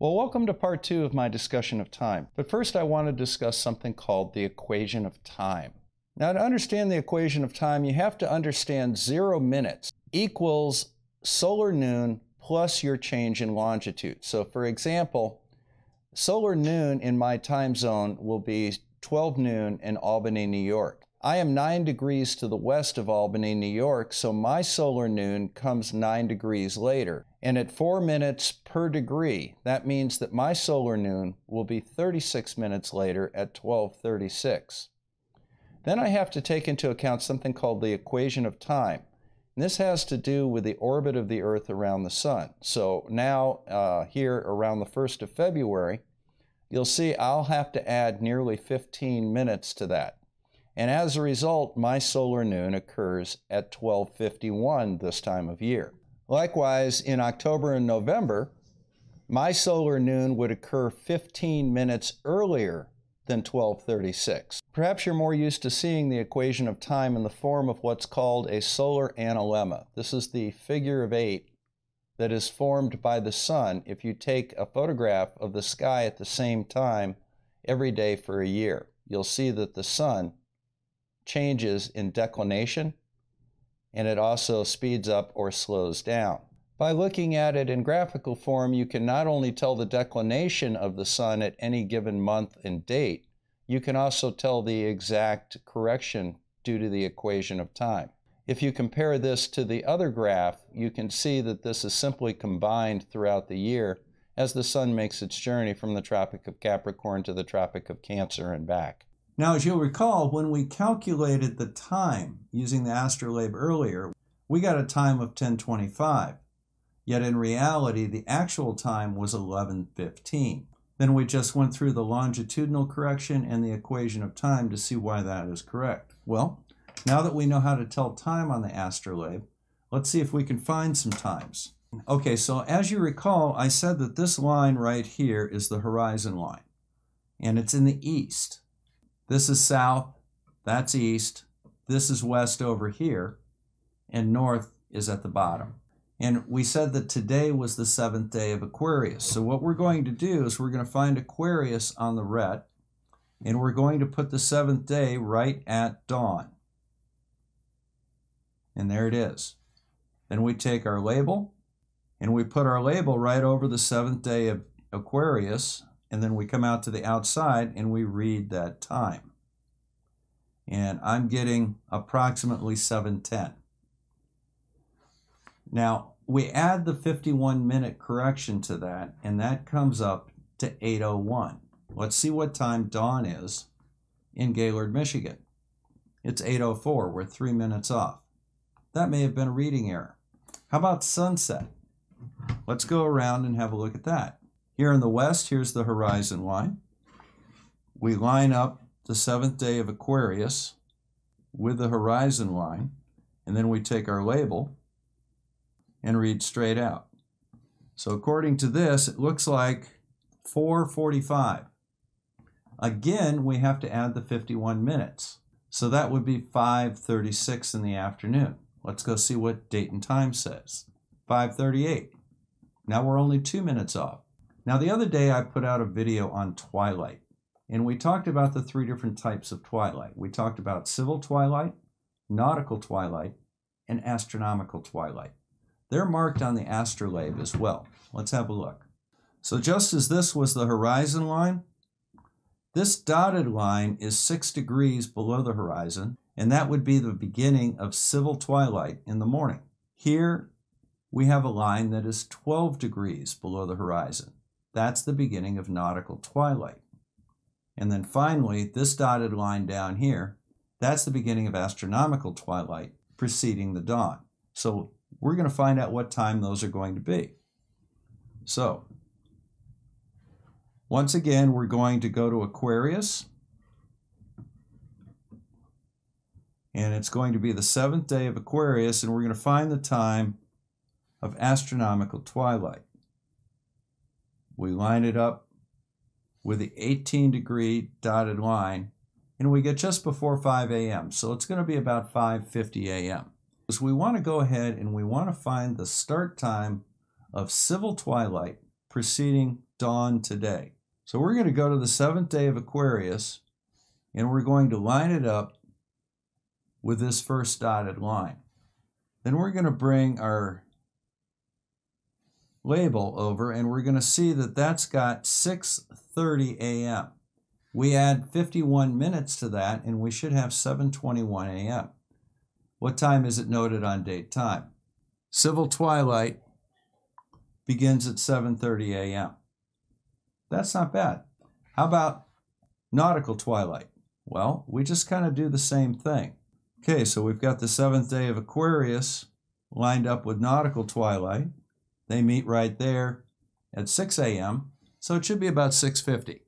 Well, welcome to part two of my discussion of time. But first, I want to discuss something called the equation of time. Now, to understand the equation of time, you have to understand zero minutes equals solar noon plus your change in longitude. So, for example, solar noon in my time zone will be 12 noon in Albany, New York. I am 9 degrees to the west of Albany, New York, so my solar noon comes 9 degrees later. And at 4 minutes per degree, that means that my solar noon will be 36 minutes later at 1236. Then I have to take into account something called the equation of time. And this has to do with the orbit of the Earth around the Sun. So now, uh, here around the 1st of February, you'll see I'll have to add nearly 15 minutes to that. And as a result, my solar noon occurs at 1251 this time of year. Likewise, in October and November, my solar noon would occur 15 minutes earlier than 1236. Perhaps you're more used to seeing the equation of time in the form of what's called a solar analemma. This is the figure of eight that is formed by the sun if you take a photograph of the sky at the same time every day for a year. You'll see that the sun changes in declination, and it also speeds up or slows down. By looking at it in graphical form, you can not only tell the declination of the sun at any given month and date, you can also tell the exact correction due to the equation of time. If you compare this to the other graph, you can see that this is simply combined throughout the year as the sun makes its journey from the Tropic of Capricorn to the Tropic of Cancer and back. Now, as you'll recall, when we calculated the time using the astrolabe earlier, we got a time of 1025. Yet in reality, the actual time was 1115. Then we just went through the longitudinal correction and the equation of time to see why that is correct. Well, now that we know how to tell time on the astrolabe, let's see if we can find some times. Okay, so as you recall, I said that this line right here is the horizon line, and it's in the east. This is south, that's east, this is west over here, and north is at the bottom. And we said that today was the seventh day of Aquarius. So what we're going to do is we're going to find Aquarius on the rete, and we're going to put the seventh day right at dawn. And there it is. Then we take our label, and we put our label right over the seventh day of Aquarius, and then we come out to the outside and we read that time. And I'm getting approximately 710. Now, we add the 51 minute correction to that, and that comes up to 801. Let's see what time dawn is in Gaylord, Michigan. It's 804. We're three minutes off. That may have been a reading error. How about sunset? Let's go around and have a look at that. Here in the west, here's the horizon line. We line up the seventh day of Aquarius with the horizon line, and then we take our label and read straight out. So according to this, it looks like 445. Again, we have to add the 51 minutes. So that would be 536 in the afternoon. Let's go see what date and time says. 538. Now we're only two minutes off. Now, the other day I put out a video on twilight, and we talked about the three different types of twilight. We talked about civil twilight, nautical twilight, and astronomical twilight. They're marked on the astrolabe as well. Let's have a look. So just as this was the horizon line, this dotted line is six degrees below the horizon, and that would be the beginning of civil twilight in the morning. Here, we have a line that is 12 degrees below the horizon. That's the beginning of nautical twilight. And then finally, this dotted line down here, that's the beginning of astronomical twilight preceding the dawn. So we're going to find out what time those are going to be. So, once again, we're going to go to Aquarius. And it's going to be the seventh day of Aquarius, and we're going to find the time of astronomical twilight. We line it up with the 18 degree dotted line and we get just before 5 a.m. So it's going to be about 5.50 a.m. So we want to go ahead and we want to find the start time of civil twilight preceding dawn today. So we're going to go to the seventh day of Aquarius and we're going to line it up with this first dotted line. Then we're going to bring our label over and we're going to see that that's got 6:30 a.m. We add 51 minutes to that and we should have 7:21 a.m. What time is it noted on date time? Civil twilight begins at 7:30 a.m. That's not bad. How about nautical twilight? Well, we just kind of do the same thing. Okay, so we've got the seventh day of Aquarius lined up with nautical twilight. They meet right there at 6 a.m., so it should be about 6:50.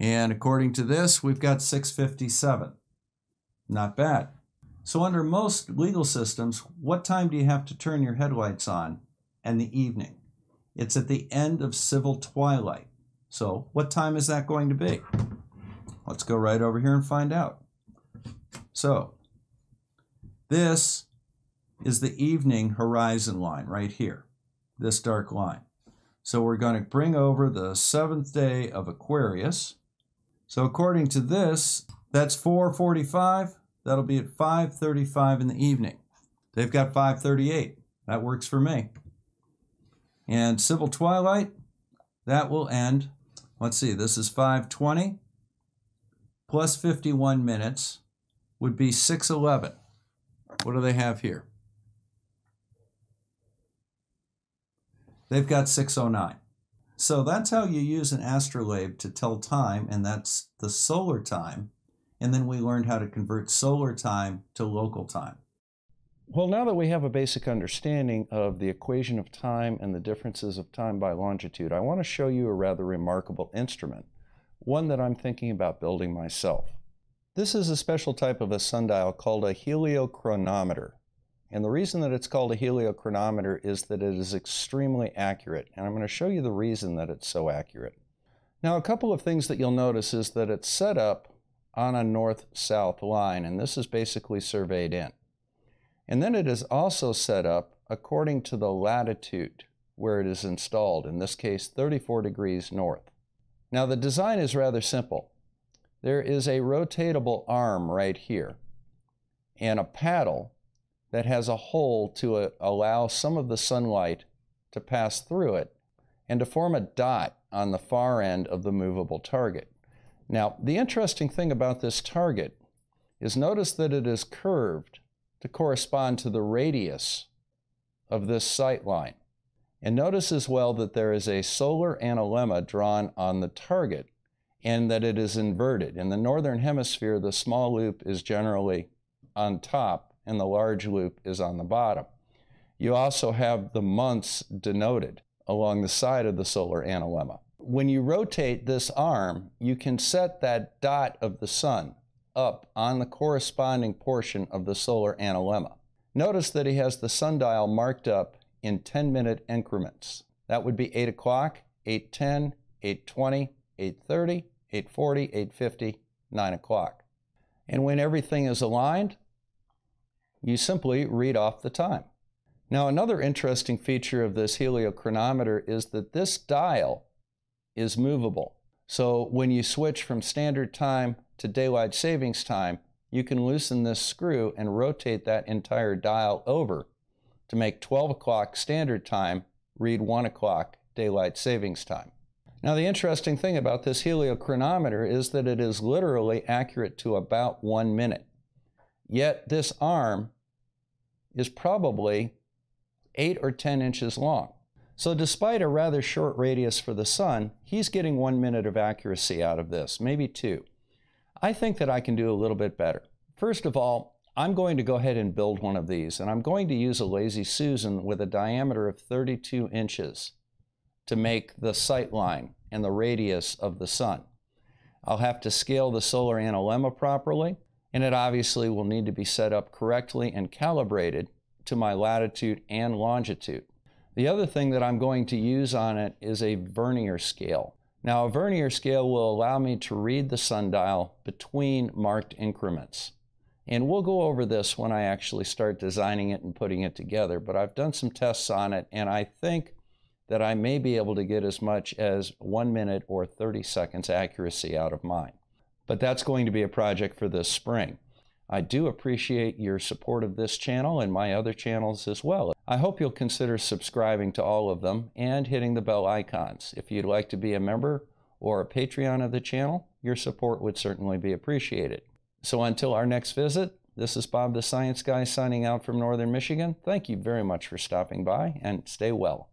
And according to this, we've got 657. Not bad. So under most legal systems, what time do you have to turn your headlights on in the evening? It's at the end of civil twilight. So what time is that going to be? Let's go right over here and find out. So this is the evening horizon line right here, this dark line. So we're going to bring over the seventh day of Aquarius. So according to this, that's 445. That'll be at 535 in the evening. They've got 538. That works for me. And Civil Twilight, that will end. Let's see, this is 520 plus 51 minutes would be 611. What do they have here? They've got 609. So that's how you use an astrolabe to tell time, and that's the solar time. And then we learned how to convert solar time to local time. Well, now that we have a basic understanding of the equation of time and the differences of time by longitude, I want to show you a rather remarkable instrument, one that I'm thinking about building myself. This is a special type of a sundial called a heliochronometer. And the reason that it's called a heliochronometer is that it is extremely accurate. And I'm going to show you the reason that it's so accurate. Now, a couple of things that you'll notice is that it's set up on a north-south line, and this is basically surveyed in. And then it is also set up according to the latitude where it is installed, in this case 34 degrees north. Now the design is rather simple. There is a rotatable arm right here and a paddle that has a hole to uh, allow some of the sunlight to pass through it and to form a dot on the far end of the movable target. Now, the interesting thing about this target is notice that it is curved to correspond to the radius of this sight line. And notice as well that there is a solar analemma drawn on the target and that it is inverted. In the northern hemisphere, the small loop is generally on top and the large loop is on the bottom. You also have the months denoted along the side of the solar analemma. When you rotate this arm, you can set that dot of the sun up on the corresponding portion of the solar analemma. Notice that he has the sundial marked up in 10 minute increments. That would be 8 o'clock, 8.10, 8.20, 8.30, 8.40, 8.50, 9 o'clock. And when everything is aligned, you simply read off the time. Now, another interesting feature of this heliochronometer is that this dial is movable. So when you switch from standard time to daylight savings time, you can loosen this screw and rotate that entire dial over to make 12 o'clock standard time read 1 o'clock daylight savings time. Now, the interesting thing about this heliochronometer is that it is literally accurate to about one minute. Yet, this arm is probably 8 or 10 inches long. So, despite a rather short radius for the sun, he's getting one minute of accuracy out of this, maybe two. I think that I can do a little bit better. First of all, I'm going to go ahead and build one of these, and I'm going to use a Lazy Susan with a diameter of 32 inches to make the sight line and the radius of the sun. I'll have to scale the solar analemma properly, and it obviously will need to be set up correctly and calibrated to my latitude and longitude. The other thing that I'm going to use on it is a vernier scale. Now, a vernier scale will allow me to read the sundial between marked increments. And we'll go over this when I actually start designing it and putting it together, but I've done some tests on it, and I think that I may be able to get as much as one minute or 30 seconds accuracy out of mine. But that's going to be a project for this spring. I do appreciate your support of this channel and my other channels as well. I hope you'll consider subscribing to all of them and hitting the bell icons. If you'd like to be a member or a Patreon of the channel, your support would certainly be appreciated. So until our next visit, this is Bob the Science Guy signing out from Northern Michigan. Thank you very much for stopping by and stay well.